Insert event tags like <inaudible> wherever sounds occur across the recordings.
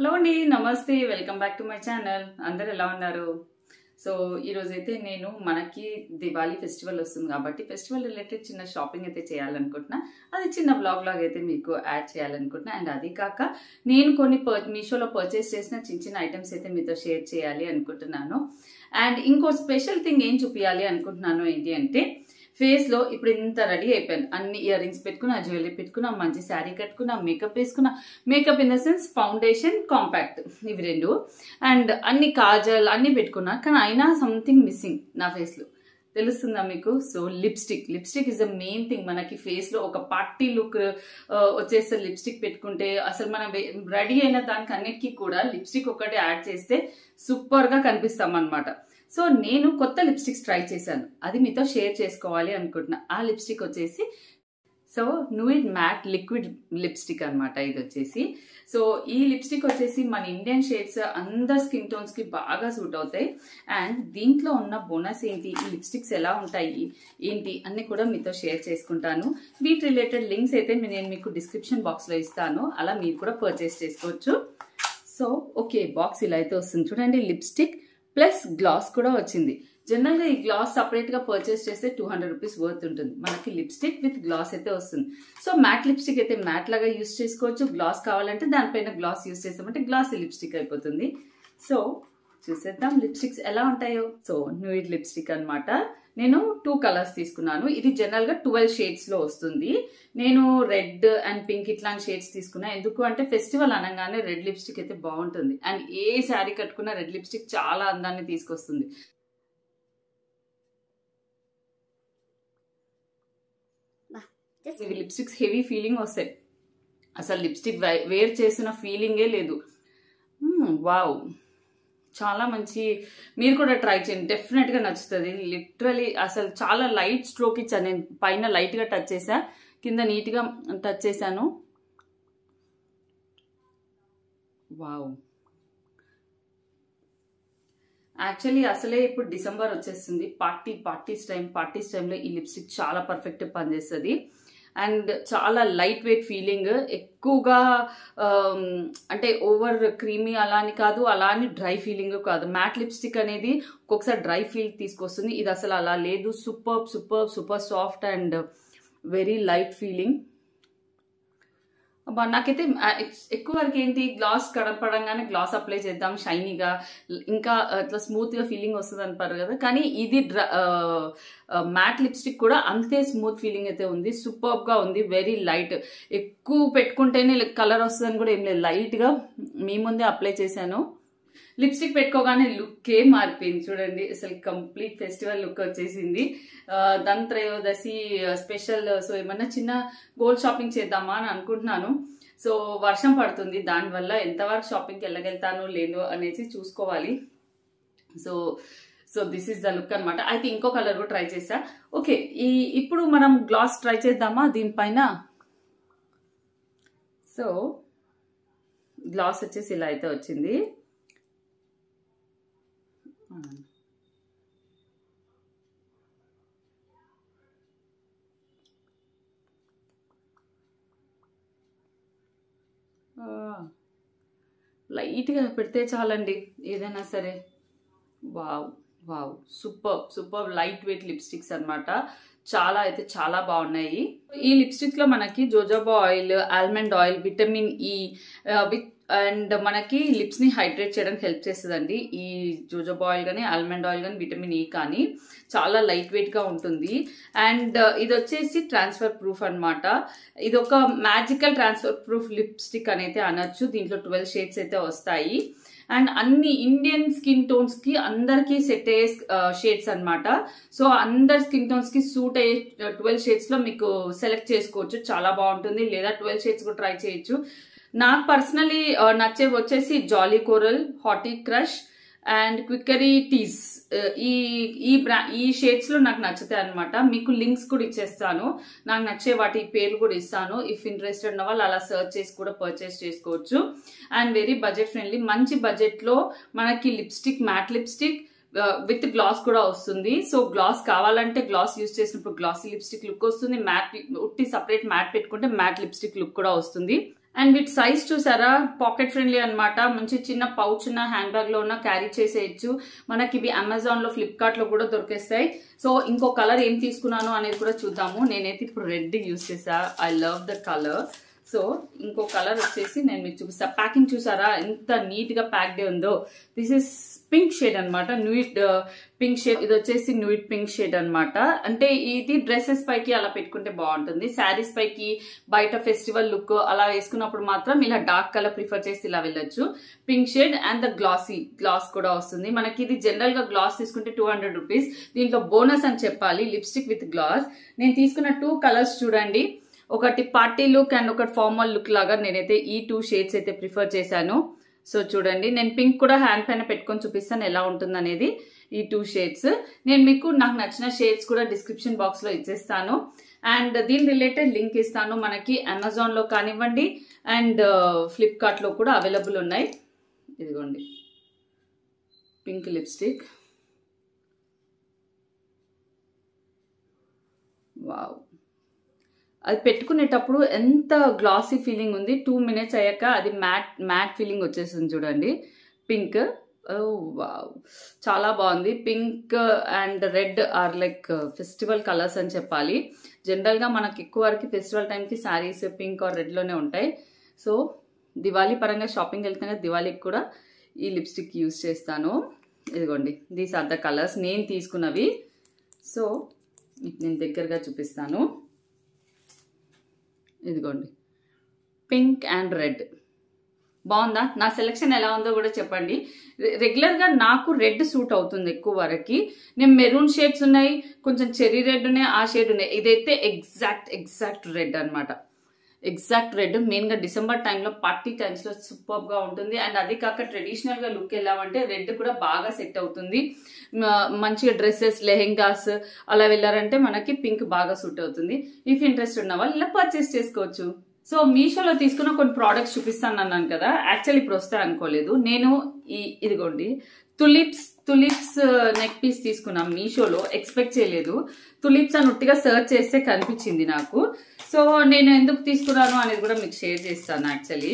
Hello అండి నమస్తే welcome back to my channel. అందరు ఎలా ఉన్నారు? సో ఈరోజైతే నేను మనకి దివాళీ ఫెస్టివల్ వస్తుంది కాబట్టి ఫెస్టివల్ రిలేటెడ్ చిన్న షాపింగ్ అయితే చేయాలనుకుంటున్నా. అది చిన్న బ్లాగ్ లాగ్ అయితే మీకు యాడ్ చేయాలనుకుంటున్నా. అండ్ అది కాక నేను కొన్ని పర్ మీషోలో పర్చేస్ చేసిన చిన్న చిన్న ఐటమ్స్ అయితే మీతో షేర్ చేయాలి అనుకుంటున్నాను. అండ్ ఇంకో స్పెషల్ థింగ్ ఏం చూపించాలి అనుకుంటున్నాను ఏంటి అంటే ఫేస్లో ఇప్పుడు ఇంత రెడీ అయిపోయాను. అన్ని ఇయర్ రింగ్స్ పెట్టుకున్నా జ్యువెలరీ పెట్టుకున్నా మంచి శారీ కట్టుకున్నా మేకప్ వేసుకున్నా. Makeup in the sense foundation compact ఇవి రెండు. అండ్ అన్ని కాజల్ అన్ని పెట్టుకున్నా కానీ అయినా సంథింగ్ మిస్సింగ్ నా ఫేస్లో. తెలుస్తుందా మీకు? So lipstick lipstick is the main thing మనకి ఫేస్లో ఒక పార్టీ లుక్ వచ్చేస్తే లిప్స్టిక్ పెట్టుకుంటే అసలు మనం రెడీ అయిన దానికి అన్నిటికీ కూడా లిప్స్టిక్ ఒకటి యాడ్ చేస్తే సూపర్గా కనిపిస్తాం అనమాట సో నేను కొత్త లిప్స్టిక్స్ ట్రై చేశాను. అది మీతో షేర్ చేసుకోవాలి అనుకుంటున్నా. ఆ లిప్స్టిక్ వచ్చేసి so nude matte liquid lipstick అనమాట ఇది వచ్చేసి. సో ఈ లిప్స్టిక్ వచ్చేసి మన ఇండియన్ షేడ్స్ అందరు స్కిన్ టోన్స్కి బాగా సూట్ అవుతాయి. అండ్ దీంట్లో ఉన్న బోనస్ ఏంటి? ఈ లిప్స్టిక్స్ ఎలా ఉంటాయి? ఏంటి? అన్ని కూడా మీతో షేర్ చేసుకుంటాను. వీటి రిలేటెడ్ లింక్స్ అయితే నేను మీకు డిస్క్రిప్షన్ బాక్స్లో ఇస్తాను. అలా మీరు కూడా పర్చేస్ చేసుకోవచ్చు. సో ఓకే బాక్స్ ఇలా అయితే వస్తుంది. చూడండి లిప్స్టిక్ ప్లస్ గ్లాస్ కూడా వచ్చింది. జనరల్గా ఈ గ్లాస్ సపరేట్గా పర్చేస్ చేస్తే టూ హండ్రెడ్ రూపీస్ వర్త్ ఉంటుంది. మనకి లిప్స్టిక్ విత్ గ్లాస్ అయితే వస్తుంది. సో మ్యాట్ లిప్స్టిక్ అయితే మ్యాట్ లాగా యూస్ చేసుకోవచ్చు. గ్లాస్ కావాలంటే దానిపైన గ్లాస్ యూస్ చేసామంటే గ్లాస్ లిప్స్టిక్ అయిపోతుంది. సో చూసేద్దాం లిప్స్టిక్స్ ఎలా ఉంటాయో. సో న్యూయిడ్ లిప్స్టిక్ అనమాట నేను టూ కలర్స్ తీసుకున్నాను. ఇది జనరల్గా ట్వెల్వ్ షేడ్స్లో వస్తుంది. నేను రెడ్ అండ్ పింక్ ఇట్లాంటి షేడ్స్ తీసుకున్నా. ఎందుకు అంటే ఫెస్టివల్ అనగానే రెడ్ లిప్స్టిక్ అయితే బాగుంటుంది. అండ్ ఏ శారీ కట్టుకున్నా రెడ్ లిప్స్టిక్ చాలా అందాన్ని తీసుకొస్తుంది. ఇవి లిప్స్టిక్స్ హెవీ ఫీలింగ్ వస్తాయి. అసలు లిప్స్టిక్ వేర్ చేసిన ఫీలింగే లేదు. వావ్ చాలా మంచి మీరు కూడా ట్రై చేయండి. డెఫినెట్గా నచ్చుతుంది. లిటరలీ అసలు చాలా లైట్ స్ట్రోక్ ఇచ్చాను నేను. పైన లైట్గా టచ్ చేసా కింద నీట్గా టచ్ చేశాను. వావ్ యాక్చువల్లీ అసలే ఇప్పుడు డిసెంబర్ వచ్చేస్తుంది. పార్టీ పార్టీస్ టైం పార్టీస్ టైంలో ఈ లిప్స్టిక్ చాలా పర్ఫెక్ట్ పనిచేస్తుంది. అండ్ చాలా లైట్ వెయిట్ ఫీలింగ్. ఎక్కువగా అంటే ఓవర్ క్రీమీ అలా అని కాదు అలా అని డ్రై ఫీలింగ్ కాదు. మ్యాట్ లిప్స్టిక్ అనేది ఒక్కొక్కసారి డ్రై ఫీల్ తీసుకొస్తుంది. ఇది అసలు అలా లేదు. Super super super soft and very light feeling. నాకైతే ఎక్కువ వరకు ఏంటి గ్లాస్ కడపడంగానే గ్లాస్ అప్లై చేద్దాం షైనీగా ఇంకా అట్లా స్మూత్గా ఫీలింగ్ వస్తుంది అంటారు కదా. కానీ ఇది మ్యాట్ లిప్స్టిక్ కూడా అంతే స్మూత్ ఫీలింగ్ అయితే ఉంది. సూపర్గా ఉంది వెరీ లైట్. ఎక్కువ పెట్టుకుంటేనే కలర్ వస్తుందని కూడా ఏం లేదు. లైట్గా మీ ముందే అప్లై చేశాను. లిప్స్టిక్ పెట్టుకోగానే లుక్కే మారిపోయింది చూడండి. అసలు కంప్లీట్ ఫెస్టివల్ లుక్ వచ్చేసింది. దంత్రయోదశి స్పెషల్ సో ఏమన్నా చిన్న గోల్డ్ షాపింగ్ చేద్దామా అని అనుకుంటున్నాను. సో వర్షం పడుతుంది. దానివల్ల ఎంతవరకు షాపింగ్కి వెళ్ళగలుగుతాను లేదో అనేసి చూసుకోవాలి. So so this is the look అనమాట అయితే ఇంకో కలర్ కూడా ట్రై చేసా ఓకే ఈ ఇప్పుడు మనం గ్లాస్ ట్రై చేద్దామా? దీనిపైన? సో గ్లాస్ వచ్చేసి ఇలా అయితే వచ్చింది. లైట్గా పెడితే చాలండి ఏదైనా సరే. Wow wow. Super super light weight lipsticks అనమాట చాలా అయితే చాలా బాగున్నాయి. ఈ లిప్స్టిక్లో మనకి jojoba oil almond oil vitamin E with and మనకి లిప్స్ని హైడ్రేట్ చేయడానికి హెల్ప్ చేస్తుందండి. ఈ జోజోబా ఆయిల్ కానీ ఆల్మండ్ ఆయిల్ కానీ విటమిన్ ఈ కానీ చాలా లైట్ వెయిట్గా ఉంటుంది. అండ్ ఇది వచ్చేసి ట్రాన్స్ఫర్ ప్రూఫ్ అనమాట ఇది ఒక మ్యాజికల్ ట్రాన్స్ఫర్ ప్రూఫ్ లిప్స్టిక్ అనేది అనొచ్చు. దీంట్లో ట్వెల్వ్ షేడ్స్ అయితే వస్తాయి. అండ్ అన్ని ఇండియన్ స్కిన్ టోన్స్కి అందరికి సెట్ అయ్యే షేడ్స్ అనమాట సో అందరి స్కిన్ టోన్స్కి సూట్ అయ్యే ట్వెల్వ్ షేడ్స్లో మీకు సెలెక్ట్ చేసుకోవచ్చు. చాలా బాగుంటుంది. లేదా ట్వెల్వ్ షేడ్స్ కూడా ట్రై చేయొచ్చు. నాకు పర్సనలీ uh, నచ్చేవి వచ్చేసి jolly coral hottie crush and క్విక్కరీ టీస్ ఈ ఈ బ్రా ఈ షేడ్స్లో నాకు నచ్చుతాయి అనమాట మీకు లింక్స్ కూడా ఇచ్చేస్తాను. నాకు నచ్చే వాటి పేర్లు కూడా ఇస్తాను. ఇఫ్ ఇంట్రెస్టెడ్ ఉన్న వాళ్ళు అలా సర్చ్ చేసి కూడా పర్చేస్ చేసుకోవచ్చు. అండ్ వెరీ బడ్జెట్ ఫ్రెండ్లీ మంచి బడ్జెట్లో మనకి lipstick matte lipstick with gloss కూడా వస్తుంది. సో గ్లాస్ కావాలంటే గ్లాస్ యూస్ చేసినప్పుడు గ్లాసీ లిప్స్టిక్ లుక్ వస్తుంది. మ్యాట్ ఉట్టి సపరేట్ మ్యాట్ పెట్టుకుంటే మ్యాట్ లిప్స్టిక్ లుక్ కూడా వస్తుంది. అండ్ వీటి సైజ్ చూసారా? పాకెట్ ఫ్రెండ్లీ అనమాట మంచి చిన్న పౌచ్ ఉన్న హ్యాండ్ బ్యాగ్లో ఉన్న క్యారీ చేసేయచ్చు. మనకి ఇవి అమెజాన్లో ఫ్లిప్కార్ట్లో కూడా దొరికేస్తాయి. సో ఇంకో కలర్ ఏం తీసుకున్నాను అనేది కూడా చూద్దాము. నేనైతే ఇప్పుడు రెడ్ యూస్ చేసా. I love the colour so ఇంకో కలర్ వచ్చేసి నేను మీకు చూపిస్తా. ప్యాకింగ్ చూసారా? ఎంత నీట్గా ప్యాక్డ్ ఉందో దిస్ ఇస్ పింక్ షేడ్ అనమాట న్యూట్ పింక్ షేడ్ ఇది వచ్చేసి న్యూట్ పింక్ షేడ్ అనమాట అంటే ఇది డ్రెస్సెస్ పైకి అలా పెట్టుకుంటే బాగుంటుంది. శారీస్ పైకి బయట ఫెస్టివల్ లుక్ అలా వేసుకున్నప్పుడు మాత్రం ఇలా డార్క్ కలర్ ప్రిఫర్ చేసి ఇలా వెళ్ళొచ్చు. Pink shade and the glossy gloss కూడా వస్తుంది. మనకి ఇది జనరల్గా గ్లాస్ తీసుకుంటే టూ హండ్రెడ్ రూపీస్ దీంట్లో బోనస్ అని చెప్పాలి. లిప్స్టిక్ విత్ గ్లాస్ నేను తీసుకున్న టూ కలర్స్ చూడండి. ఒకటి పార్టీ లుక్ అండ్ ఒకటి ఫార్మల్ లుక్ లాగా నేనైతే ఈ టూ షేడ్స్ అయితే ప్రిఫర్ చేశాను. సో చూడండి నేను పింక్ కూడా హ్యాండ్ పైన పెట్టుకొని చూపిస్తాను ఎలా ఉంటుందనేది ఈ టూ షేడ్స్. నేను మీకు నాకు నచ్చిన షేడ్స్ కూడా డిస్క్రిప్షన్ బాక్స్లో ఇచ్చేస్తాను. అండ్ దీని రిలేటెడ్ లింక్ ఇస్తాను మనకి అమెజాన్లో కానివ్వండి అండ్ ఫ్లిప్కార్ట్లో కూడా అవైలబుల్ ఉన్నాయి. ఇదిగోండి. Pink lipstick. వావ్. అది పెట్టుకునేటప్పుడు ఎంత గ్లాసీ ఫీలింగ్ ఉంది. టూ మినిట్స్ అయ్యాక అది మ్యాట్ మ్యాట్ ఫీలింగ్ వచ్చేసింది చూడండి. పింక్ వావ్ oh, చాలా బాగుంది. Pink and red are like festival colours అని చెప్పాలి. జనరల్గా మనకి ఎక్కువ వరకు ఫెస్టివల్ టైంకి శారీస్ పింక్ ఆర్ రెడ్లోనే ఉంటాయి. సో దివాళీ పరంగా షాపింగ్ వెళ్తున్నా దివాళీకి కూడా ఈ లిప్స్టిక్ యూస్ చేస్తాను. ఇదిగోండి దీస్ ఆర్ ద కలర్స్ నేను తీసుకున్నవి. సో మీకు నేను దగ్గరగా చూపిస్తాను. ఇదిగోండి. Pink and red. బాగుందా? నా సెలెక్షన్ ఎలా ఉందో కూడా చెప్పండి. రెగ్యులర్గా నాకు రెడ్ సూట్ అవుతుంది ఎక్కువ వరకు. నేను మెరూన్ షేడ్స్ ఉన్నాయి కొంచెం చెరీ రెడ్ ఉన్నాయి ఆ షేడ్ ఉన్నాయి. ఇదైతే ఎగ్జాక్ట్ ఎగ్జాక్ట్ రెడ్ అనమాట ఎగ్జాక్ట్ రెడ్ మెయిన్గా డిసెంబర్ టైంలో పార్టీ టైమ్స్లో సూపర్గా ఉంటుంది. అండ్ అది కాక ట్రెడిషనల్గా లుక్ వెళ్ళామంటే రెడ్ కూడా బాగా సెట్ అవుతుంది. మంచిగా డ్రెస్సెస్ లెహెంగాస్ అలా వెళ్ళారంటే మనకి పింక్ బాగా సూట్ అవుతుంది. ఇఫ్ ఇంట్రెస్ట్ ఉన్న వాళ్ళు ఇలా పర్చేస్ చేసుకోవచ్చు. సో మీషోలో తీసుకున్న కొన్ని ప్రోడక్ట్స్ చూపిస్తాను అన్నాను కదా. యాక్చువల్లీ ఇప్పుడు వస్తాయి అనుకోలేదు నేను ఈ ఇదిగోండి tulips tulips uh, neck piece తీసుకున్నాం మీషోలో. ఎక్స్పెక్ట్ చేయలేదు. తులిప్స్ అని ఉట్టిగా సర్చ్ చేస్తే కనిపించింది నాకు. సో నేను ఎందుకు తీసుకున్నాను అనేది కూడా మీకు షేర్ చేస్తాను యాక్చువల్లీ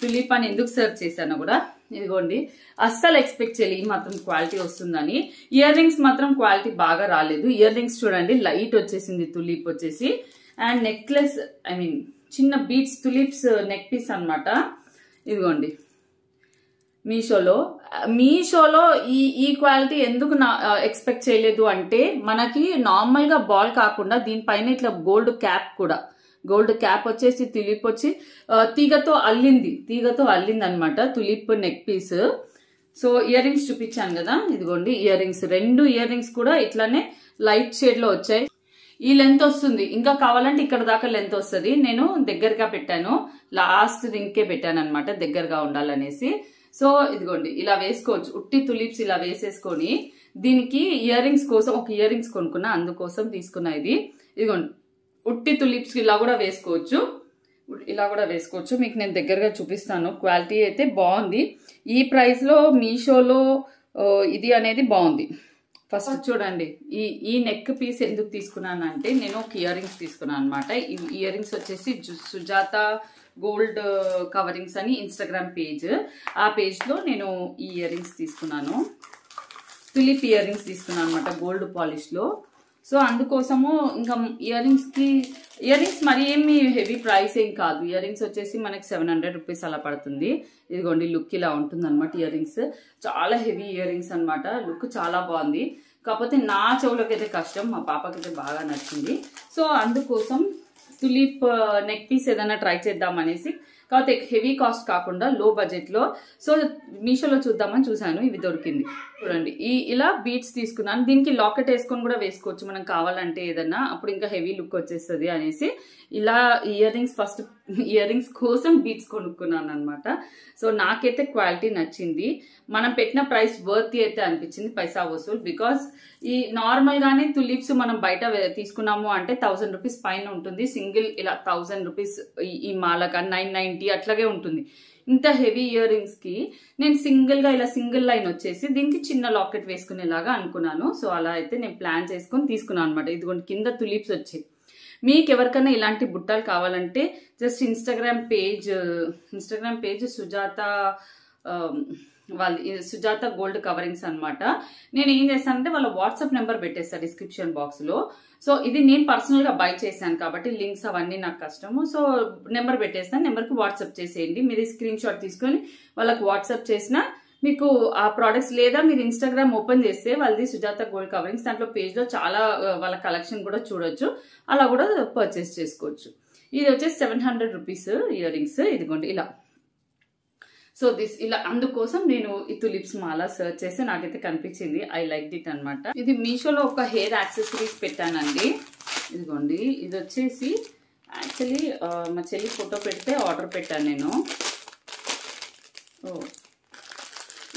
తులిప్ అని ఎందుకు సర్చ్ చేశాను కూడా ఇదిగోండి. అస్సలు ఎక్స్పెక్ట్ చేయాలి ఈ మాత్రం క్వాలిటీ వస్తుందని. ఇయర్ రింగ్స్ మాత్రం క్వాలిటీ బాగా రాలేదు. ఇయర్ రింగ్స్ చూడండి లైట్ వచ్చేసింది తులిప్ వచ్చేసి. అండ్ నెక్లెస్ ఐ మీన్ చిన్న బీట్స్ తులిప్స్ నెక్ పీస్ అనమాట ఇదిగోండి. మీషోలో. మీషోలో ఈ ఈ క్వాలిటీ ఎందుకు నా ఎక్స్పెక్ట్ చేయలేదు అంటే మనకి నార్మల్గా బాల్ కాకుండా దీనిపైన ఇట్లా గోల్డ్ క్యాప్ కూడా. గోల్డ్ క్యాప్ వచ్చేసి తులిప్ వచ్చి తీగతో అల్లింది. తీగతో అల్లింది అనమాట tulip neck piece. So ear rings చూపించాను కదా ఇదిగోండి ఇయర్ రింగ్స్ రెండు ఇయర్ రింగ్స్ కూడా ఇట్లానే లైట్ షేడ్లో వచ్చాయి. ఈ లెంత్ వస్తుంది. ఇంకా కావాలంటే ఇక్కడ దాకా లెంత్ వస్తుంది. నేను దగ్గరగా పెట్టాను. లాస్ట్ రింగ్కే పెట్టాను అనమాట దగ్గరగా ఉండాలనేసి. సో ఇదిగోండి ఇలా వేసుకోవచ్చు. ఉట్టి తులిప్స్ ఇలా వేసేసుకొని దీనికి ఇయర్ రింగ్స్ కోసం ఒక ఇయర్ రింగ్స్ కొనుక్కున్నా అందుకోసం తీసుకున్నా ఇది. ఇదిగోండి ఉట్టి తులిప్స్ ఇలా కూడా వేసుకోవచ్చు. ఇలా కూడా వేసుకోవచ్చు. మీకు నేను దగ్గరగా చూపిస్తాను. క్వాలిటీ అయితే బాగుంది. ఈ ప్రైస్లో మీషోలో ఇది అనేది బాగుంది. ఫస్ట్ చూడండి ఈ ఈ నెక్ పీస్ ఎందుకు తీసుకున్నానంటే నేను ఒక ఇయర్ రింగ్స్ తీసుకున్నాను అనమాట ఈ ఇయర్ రింగ్స్ వచ్చేసి సుజాత గోల్డ్ uh, కవరింగ్స్ అని ఇన్స్టాగ్రామ్ పేజ్ ఆ పేజ్లో నేను ఈ ఇయర్ రింగ్స్ తీసుకున్నాను. తులిప్ ఇయర్ రింగ్స్ తీసుకున్నాను అనమాట గోల్డ్ పాలిష్లో సో అందుకోసము ఇంకా ఇయర్ రింగ్స్కి ఇయర్ రింగ్స్ మరి ఏమి హెవీ ప్రైస్ ఏం కాదు. ఇయర్ రింగ్స్ వచ్చేసి మనకి సెవెన్ హండ్రెడ్ రూపీస్ అలా పడుతుంది. ఇదిగోండి లుక్ ఇలా ఉంటుంది అనమాట ఇయర్ రింగ్స్ చాలా హెవీ ఇయర్ రింగ్స్ అనమాట లుక్ చాలా బాగుంది. కాకపోతే నా చెవులకైతే కష్టం మా పాపకైతే బాగా నచ్చింది. సో అందుకోసం తులిప్ uh, నెక్ పీస్ ఏదైనా ట్రై చేద్దాం అనేసి కాకపోతే హెవీ కాస్ట్ కాకుండా లో బడ్జెట్లో సో మీషోలో చూద్దామని చూశాను ఇవి దొరికింది. చూడండి. ఈ ఇలా బీట్స్ తీసుకున్నాను. దీనికి లాకెట్ వేసుకొని కూడా వేసుకోవచ్చు. మనం కావాలంటే ఏదన్నా అప్పుడు ఇంకా హెవీ లుక్ వచ్చేస్తుంది అనేసి ఇలా earrings first <laughs> ear rings కోసం బీట్స్ కొనుక్కున్నాను అనమాట సో నాకైతే క్వాలిటీ నచ్చింది. మనం పెట్టిన ప్రైస్ వర్త్ అయితే అనిపించింది పైసా వసూల్. బికాస్ ఈ నార్మల్ గానే తులిప్స్ మనం బయట తీసుకున్నాము అంటే థౌసండ్ రూపీస్ పైన ఉంటుంది. సింగిల్ ఇలా థౌసండ్ రూపీస్ ఈ మాలక నైన్ ఏంటి? అట్లాగే ఉంటుంది. ఇంత హెవీ ఇయర్కి నేను సింగిల్గా ఇలా సింగిల్ లైన్ వచ్చేసి దీనికి చిన్న లాకెట్ వేసుకునేలాగా అనుకున్నాను. సో అలా అయితే నేను ప్లాన్ చేసుకొని తీసుకున్నాను అనమాట ఇదిగోండి కింద తులిప్స్ వచ్చాయి. మీకు ఎవరికైనా ఇలాంటి బుట్టలు కావాలంటే just Instagram page Instagram page Sujatha వాళ్ళ సుజాత గోల్డ్ కవరింగ్స్ అనమాట నేను ఏం చేశానంటే వాళ్ళ వాట్సాప్ నెంబర్ పెట్టేస్తాను డిస్క్రిప్షన్ బాక్స్లో సో ఇది నేను పర్సనల్గా బై చేశాను కాబట్టి లింక్స్ అవన్నీ నాకు కష్టము. సో నెంబర్ పెట్టేస్తాను నెంబర్కి వాట్సాప్ చేసేయండి. మీరు స్క్రీన్ షాట్ తీసుకొని వాళ్ళకి వాట్సాప్ చేసిన మీకు ఆ ప్రోడక్ట్స్ లేదా మీరు ఇన్స్టాగ్రామ్ ఓపెన్ చేస్తే వాళ్ళది సుజాత గోల్డ్ కవరింగ్స్. దాంట్లో పేజ్లో చాలా వాళ్ళ కలెక్షన్ కూడా చూడొచ్చు. అలా కూడా పర్చేస్ చేసుకోవచ్చు. ఇది వచ్చేసి seven hundred rupees earrings ఇదిగోండి ఇలా. సో దిస్ ఇలా అందుకోసం నేను ఈ తులిప్స్ మాల సర్చ్ చేస్తే నాకైతే కనిపించింది. ఐ లైక్ ఇట్ అనమాట ఇది మీషోలో ఒక హెయిర్ యాక్సెసరీస్ పెట్టానండి. ఇదిగోండి. ఇది వచ్చేసి యాక్చువల్లీ మా చెల్లి ఫోటో పెడితే ఆర్డర్ పెట్టాను నేను. ఓ.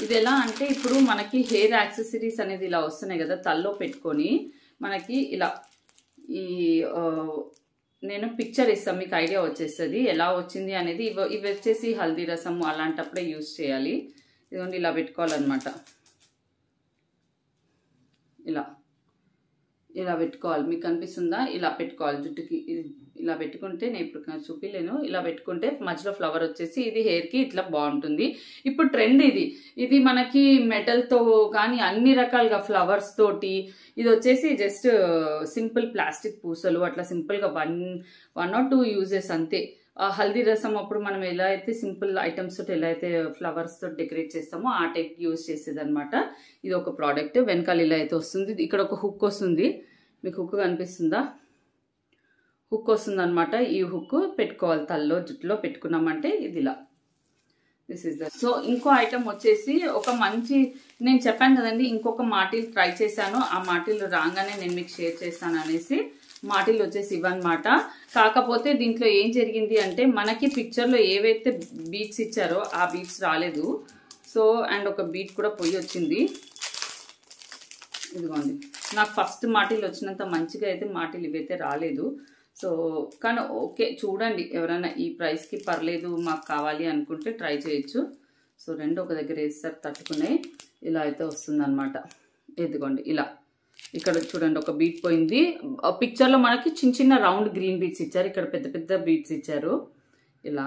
ఇది ఎలా అంటే ఇప్పుడు మనకి హెయిర్ యాక్సెసరీస్ అనేది ఇలా వస్తున్నాయి కదా తల్లో పెట్టుకొని మనకి ఇలా ఈ నేను పిక్చర్ ఇస్తాను మీకు ఐడియా వచ్చేస్తుంది. ఎలా వచ్చింది అనేది ఇవి ఇవి వచ్చేసి హల్దీ రసము అలాంటప్పుడే యూస్ చేయాలి. ఇదిగోండి ఇలా పెట్టుకోవాలన్నమాట. ఇలా. ఇలా పెట్టుకోవాలి. మీకు కనిపిస్తుందా? ఇలా పెట్టుకోవాలి. జుట్టుకి ఇలా పెట్టుకుంటే నేను ఇప్పుడు చూపిలేను. ఇలా పెట్టుకుంటే మధ్యలో ఫ్లవర్ వచ్చేసి ఇది హెయిర్కి ఇట్లా బాగుంటుంది. ఇప్పుడు ట్రెండ్ ఇది. ఇది మనకి మెటల్తో కానీ అన్ని రకాలుగా ఫ్లవర్స్ తోటి ఇది వచ్చేసి జస్ట్ సింపుల్ ప్లాస్టిక్ పూసలు అట్లా సింపుల్గా one one or two uses అంతే. హల్దీ రసం అప్పుడు మనం ఎలా అయితే సింపుల్ ఐటమ్స్ తోటి ఎలా అయితే ఫ్లవర్స్ తోటి డెకరేట్ చేస్తామో ఆ టైప్ యూజ్ చేసేది అనమాట ఇది ఒక ప్రోడక్ట్. వెనకాల ఇలా అయితే వస్తుంది. ఇక్కడ ఒక హుక్ వస్తుంది. మీకు హుక్ కనిపిస్తుందా? హుక్ వస్తుంది అనమాట ఈ హుక్ పెట్టుకోవాలి. తల్లో జుట్టులో పెట్టుకున్నామంటే ఇది ఇలా. దిస్ ఇస్ ద సో ఇంకో ఐటమ్ వచ్చేసి ఒక మంచి నేను చెప్పాను కదండి ఇంకొక మాటిల్ ట్రై చేశాను. ఆ మాటిల్ రాగానే నేను మీకు షేర్ చేస్తాను అనేసి. మాటిల్ వచ్చేసి ఇవన్నమాట కాకపోతే దీంట్లో ఏం జరిగింది అంటే మనకి పిక్చర్లో ఏవైతే బీట్స్ ఇచ్చారో ఆ బీట్స్ రాలేదు. సో అండ్ ఒక బీట్ కూడా పొయ్యి వచ్చింది. ఇదిగోండి. నాకు ఫస్ట్ మాటిల్ వచ్చినంత మంచిగా అయితే మాటిల్ ఇవైతే రాలేదు. సో కానీ ఓకే చూడండి. ఎవరైనా ఈ ప్రైస్కి పర్లేదు మాకు కావాలి అనుకుంటే ట్రై చేయొచ్చు. సో రెండు ఒక దగ్గర వేస్తారు తట్టుకునే ఇలా అయితే వస్తుందన్నమాట. ఎదుగోండి ఇలా. ఇక్కడ చూడండి ఒక బీట్ పోయింది. పిక్చర్లో మనకి చిన్న చిన్న రౌండ్ గ్రీన్ బీట్స్ ఇచ్చారు. ఇక్కడ పెద్ద పెద్ద బీట్స్ ఇచ్చారు. ఇలా.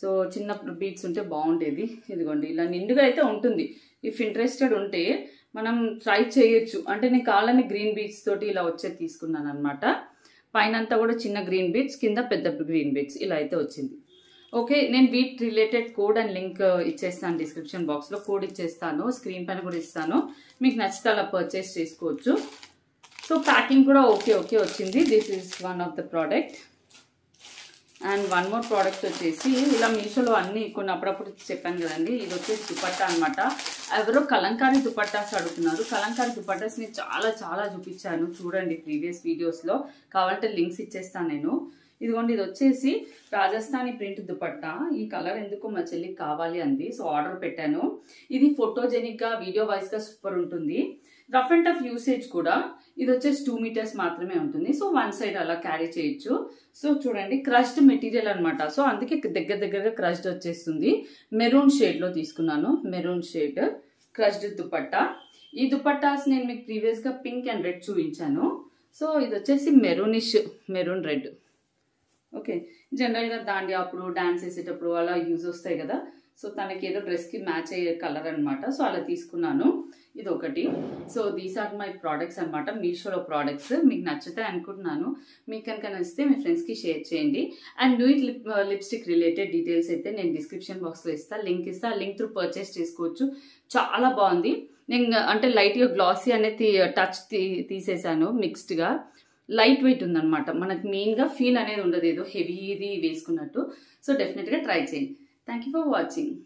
సో చిన్న బీట్స్ ఉంటే బాగుండేది. ఇదిగోండి ఇలా నిండుగా అయితే ఉంటుంది. ఇఫ్ ఇంట్రెస్టెడ్ ఉంటే మనం ట్రై చేయొచ్చు. అంటే నేను కావాలని గ్రీన్ బీట్స్ తోటి ఇలా వచ్చే తీసుకున్నాను అనమాట పైన అంతా కూడా చిన్న గ్రీన్ బీట్స్ కింద పెద్ద గ్రీన్ బీట్స్ ఇలా అయితే వచ్చింది. ఓకే నేను వీట్ రిలేటెడ్ కోడ్ అండ్ లింక్ ఇచ్చేస్తాను డిస్క్రిప్షన్ బాక్స్లో కోడ్ ఇచ్చేస్తాను స్క్రీన్ పైన కూడా ఇస్తాను. మీకు నచ్చితే అలా పర్చేస్ చేసుకోవచ్చు. సో ప్యాకింగ్ కూడా ఓకే ఓకే వచ్చింది. This is one of the product and one more product వచ్చేసి ఇలా మీషోలో అన్నీ కొన్ని అప్పుడప్పుడు చెప్పాను కదండి. ఇది వచ్చేసి దుపట్టా అనమాట ఎవరో కలంకారీ దుపట్టాస్ అడుగుతున్నారు. కలంకారీ దుపట్టాస్ నేను చాలా చాలా చూపించాను. చూడండి ప్రీవియస్ వీడియోస్లో కావాలంటే లింక్స్ ఇచ్చేస్తాను నేను. ఇదిగోండి ఇది వచ్చేసి రాజస్థానీ ప్రింట్ దుపట్టా. ఈ కలర్ ఎందుకు మా చెల్లికి కావాలి అంది. సో ఆర్డర్ పెట్టాను. ఇది ఫోటోజెనిక్గా వీడియో వైజ్గా సూపర్ ఉంటుంది. రఫ్ అండ్ టఫ్ యూసేజ్ కూడా. ఇది వచ్చేసి టూ మీటర్స్ మాత్రమే ఉంటుంది. సో వన్ సైడ్ అలా క్యారీ చేయొచ్చు. సో చూడండి క్రష్డ్ మెటీరియల్ అనమాట సో అందుకే దగ్గర దగ్గరగా క్రష్డ్ వచ్చేస్తుంది. మెరూన్ షేడ్లో తీసుకున్నాను. Maroon shade crushed dupatta. ఈ దుపట్టాస్ నేను మీకు ప్రీవియస్గా పింక్ అండ్ రెడ్ చూపించాను. సో ఇది వచ్చేసి మెరూనిష్ మెరూన్ రెడ్. ఓకే. జనరల్గా దాండి అప్పుడు డాన్స్ వేసేటప్పుడు అలా యూజ్ వస్తాయి కదా. సో తనకి ఏదో డ్రెస్కి మ్యాచ్ అయ్యే కలర్ అనమాట సో అలా తీసుకున్నాను. ఇది ఒకటి so these are my products అనమాట మీషోలో ప్రోడక్ట్స్ మీకు నచ్చుతాయి అనుకుంటున్నాను. మీకు కనుక నచ్చితే మీ ఫ్రెండ్స్కి షేర్ చేయండి. And nude lip lipstick related details అయితే నేను డిస్క్రిప్షన్ బాక్స్లో ఇస్తాను లింక్ ఇస్తా. లింక్ త్రూ పర్చేస్ చేసుకోవచ్చు. చాలా బాగుంది. నేను అంటే లైట్గా గ్లాసీ అనేది టచ్ తీ తీసేసాను మిక్స్డ్గా. లైట్ వెయిట్ ఉందన్నమాట. మనకు మెయిన్గా ఫీల్ అనేది ఉండదు. ఏదో హెవీది వేసుకున్నట్టు. సో డెఫినెట్గా ట్రై చేయండి. Thank you for watching